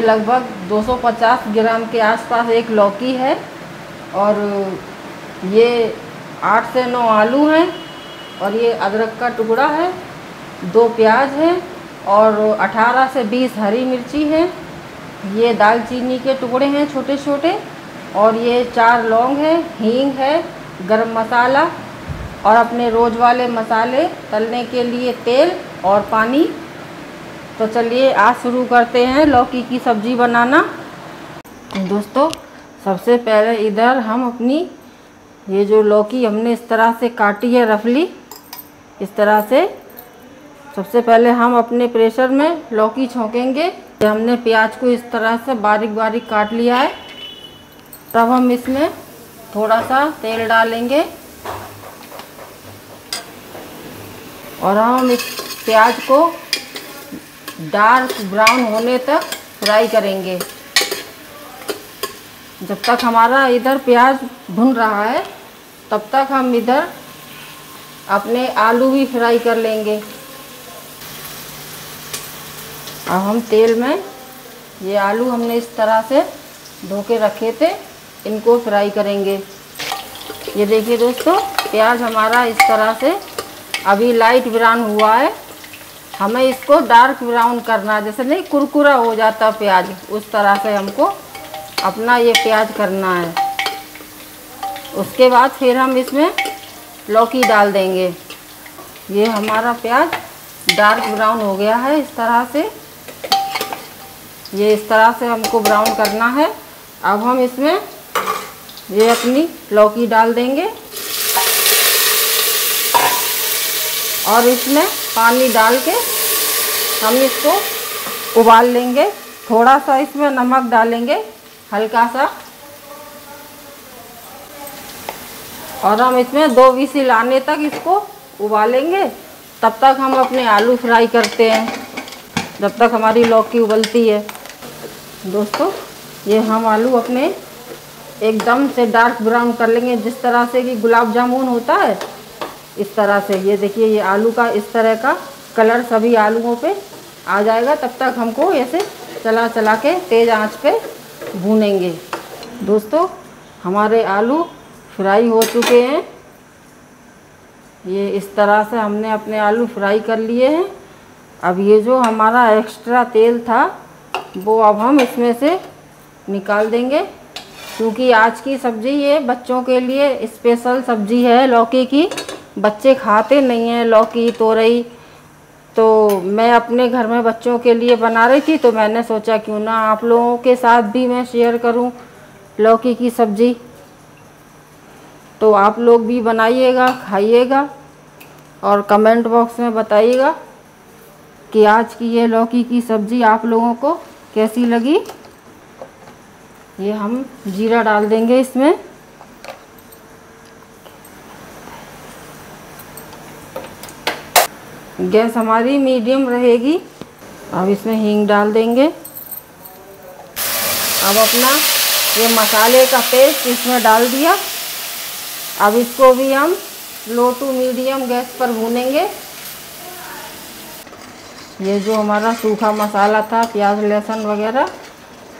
लगभग 250 ग्राम के आसपास एक लौकी है और ये आठ से नौ आलू हैं और ये अदरक का टुकड़ा है, दो प्याज है और 18 से 20 हरी मिर्ची है। ये दालचीनी के टुकड़े हैं छोटे छोटे और ये चार लौंग है, हींग है, गरम मसाला और अपने रोज़ वाले मसाले, तलने के लिए तेल और पानी। तो चलिए आज शुरू करते हैं लौकी की सब्ज़ी बनाना। दोस्तों, सबसे पहले इधर हम अपनी ये जो लौकी हमने इस तरह से काटी है रफली, इस तरह से सबसे पहले हम अपने प्रेशर में लौकी छोंकेंगे। हमने प्याज को इस तरह से बारीक बारीक काट लिया है। तब हम इसमें थोड़ा सा तेल डालेंगे। और हम इस प्याज को डार्क ब्राउन होने तक फ्राई करेंगे। जब तक हमारा इधर प्याज भुन रहा है, तब तक हम इधर अपने आलू भी फ्राई कर लेंगे। अब हम तेल में ये आलू हमने इस तरह से धो के रखे थे, इनको फ्राई करेंगे। ये देखिए दोस्तों, प्याज हमारा इस तरह से अभी लाइट ब्राउन हुआ है। हमें इसको डार्क ब्राउन करना है, जैसे नहीं, कुरकुरा हो जाता प्याज। उस तरह से हमको अपना ये प्याज करना है। उसके बाद फिर हम इसमें लौकी डाल देंगे। ये हमारा प्याज डार्क ब्राउन हो गया है, इस तरह से। ये इस तरह से हमको ब्राउन करना है। अब हम इसमें ये अपनी लौकी डाल देंगे। और इसमें पानी डाल के हम इसको उबाल लेंगे। थोड़ा सा इसमें नमक डालेंगे, हल्का सा। और हम इसमें दो विसिल आने तक इसको उबालेंगे। तब तक हम अपने आलू फ्राई करते हैं, जब तक हमारी लौकी उबलती है। दोस्तों, ये हम आलू अपने एकदम से डार्क ब्राउन कर लेंगे, जिस तरह से कि गुलाब जामुन होता है इस तरह से। ये देखिए, ये आलू का इस तरह का कलर सभी आलूओं पे आ जाएगा, तब तक हमको ऐसे चला चला के तेज़ आँच पे भूनेंगे। दोस्तों, हमारे आलू फ्राई हो चुके हैं। ये इस तरह से हमने अपने आलू फ्राई कर लिए हैं। अब ये जो हमारा एक्स्ट्रा तेल था, वो अब हम इसमें से निकाल देंगे। क्योंकि आज की सब्ज़ी, ये बच्चों के लिए स्पेशल सब्ज़ी है लौकी की। बच्चे खाते नहीं हैं, लौकी तोरई तो मैं अपने घर में बच्चों के लिए बना रही थी तो मैंने सोचा क्यों ना आप लोगों के साथ भी मैं शेयर करूँ लौकी की सब्ज़ी। तो आप लोग भी बनाइएगा, खाइएगा और कमेंट बॉक्स में बताइएगा कि आज की ये लौकी की सब्ज़ी आप लोगों को कैसी लगी। ये हम जीरा डाल देंगे इसमें। गैस हमारी मीडियम रहेगी। अब इसमें हींग डाल देंगे। अब अपना ये मसाले का पेस्ट इसमें डाल दिया। अब इसको भी हम लो टू मीडियम गैस पर भूनेंगे। ये जो हमारा सूखा मसाला था, प्याज, लहसुन वगैरह,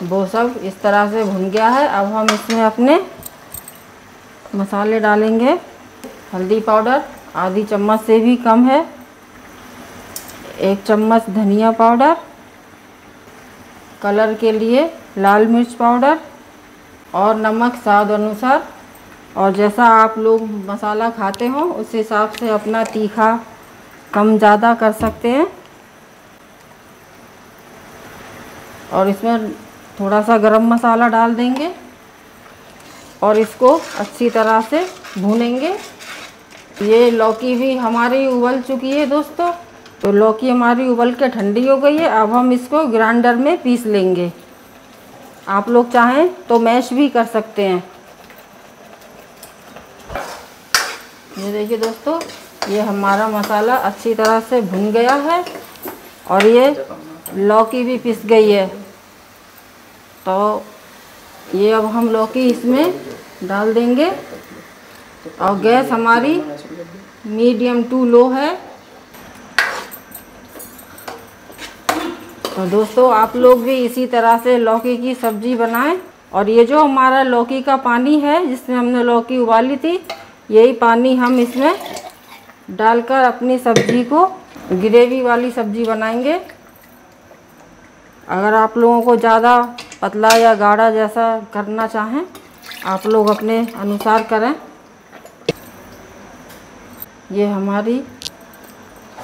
वो सब इस तरह से भुन गया है। अब हम इसमें अपने मसाले डालेंगे। हल्दी पाउडर, आधी चम्मच से भी कम है। एक चम्मच धनिया पाउडर, कलर के लिए लाल मिर्च पाउडर और नमक स्वाद अनुसार। और जैसा आप लोग मसाला खाते हो, उस हिसाब से अपना तीखा कम ज़्यादा कर सकते हैं। और इसमें थोड़ा सा गरम मसाला डाल देंगे और इसको अच्छी तरह से भूनेंगे। ये लौकी भी हमारी उबल चुकी है दोस्तों। तो लौकी हमारी उबल के ठंडी हो गई है, अब हम इसको ग्राइंडर में पीस लेंगे। आप लोग चाहें तो मैश भी कर सकते हैं। ये देखिए दोस्तों, ये हमारा मसाला अच्छी तरह से भुन गया है और ये लौकी भी पिस गई है। तो ये अब हम लौकी इसमें डाल देंगे। और गैस हमारी मीडियम टू लो है। तो दोस्तों, आप लोग भी इसी तरह से लौकी की सब्ज़ी बनाएँ। और ये जो हमारा लौकी का पानी है, जिसमें हमने लौकी उबाली थी, यही पानी हम इसमें डालकर अपनी सब्ज़ी को ग्रेवी वाली सब्ज़ी बनाएँगे। अगर आप लोगों को ज़्यादा पतला या गाढ़ा जैसा करना चाहें, आप लोग अपने अनुसार करें। ये हमारी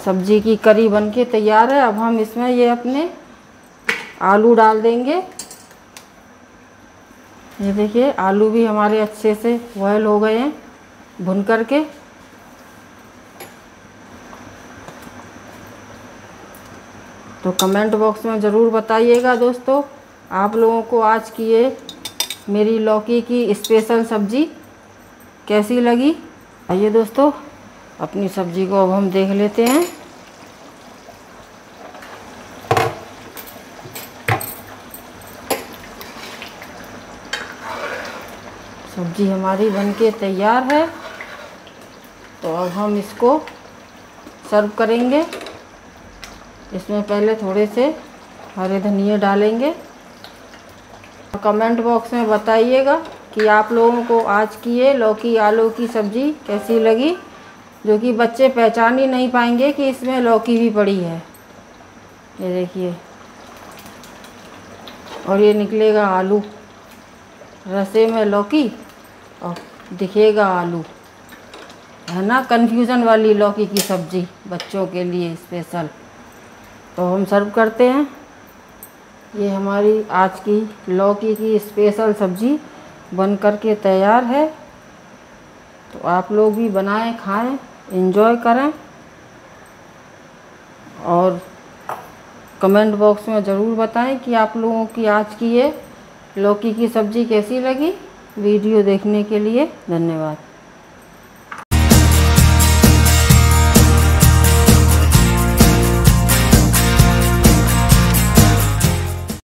सब्ज़ी की करी बन के तैयार है। अब हम इसमें ये अपने आलू डाल देंगे। ये देखिए, आलू भी हमारे अच्छे से बॉयल हो गए हैं, भुन करके। तो कमेंट बॉक्स में ज़रूर बताइएगा दोस्तों, आप लोगों को आज की ये मेरी लौकी की स्पेशल सब्ज़ी कैसी लगी? आइए दोस्तों। अपनी सब्ज़ी को अब हम देख लेते हैं। सब्ज़ी हमारी बनके तैयार है। तो अब हम इसको सर्व करेंगे। इसमें पहले थोड़े से हरे धनिए डालेंगे। कमेंट बॉक्स में बताइएगा कि आप लोगों को आज की ये लौकी आलू की सब्ज़ी कैसी लगी। जो कि बच्चे पहचान ही नहीं पाएँगे कि इसमें लौकी भी पड़ी है। ये देखिए। और ये निकलेगा आलू। रसे में लौकी और दिखेगा आलू। है ना? कन्फ्यूज़न वाली लौकी की सब्ज़ी बच्चों के लिए स्पेशल तो हम सर्व करते हैं। ये हमारी आज की लौकी की स्पेशल सब्ज़ी बन कर के तैयार है। तो आप लोग भी बनाएँ, खाएँ। इंजॉय करें और कमेंट बॉक्स में ज़रूर बताएँ कि आप लोगों की आज की ये लौकी की सब्ज़ी कैसी लगी। वीडियो देखने के लिए धन्यवाद।